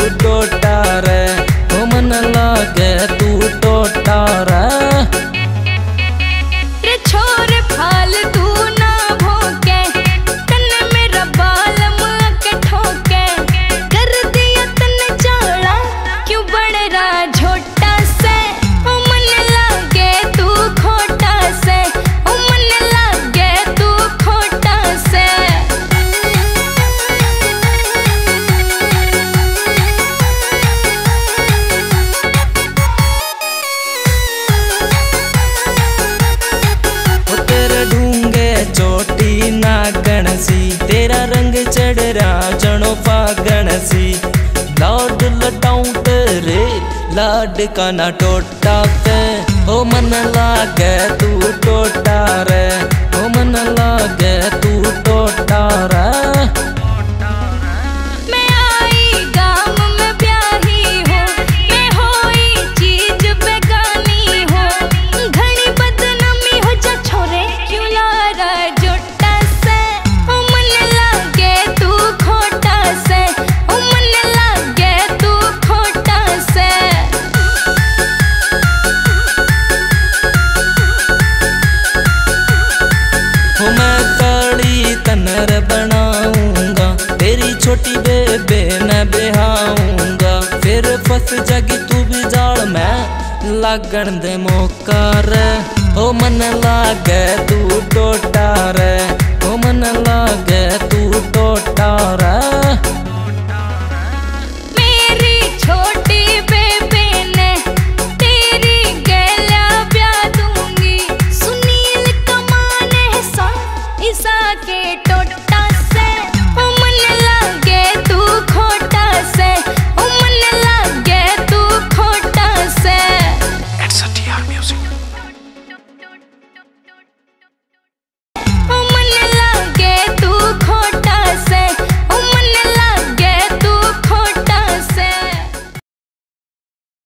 टूटो टारे मन लागे सी। लाड लटाऊ तेरे लाड का ना टोटा सिर्फ़ जगी तू भी जाल मैं लागण दे मौका रे। ओ मन लागे तू टोटा रे। ओ मन लागे तू टोटा रे।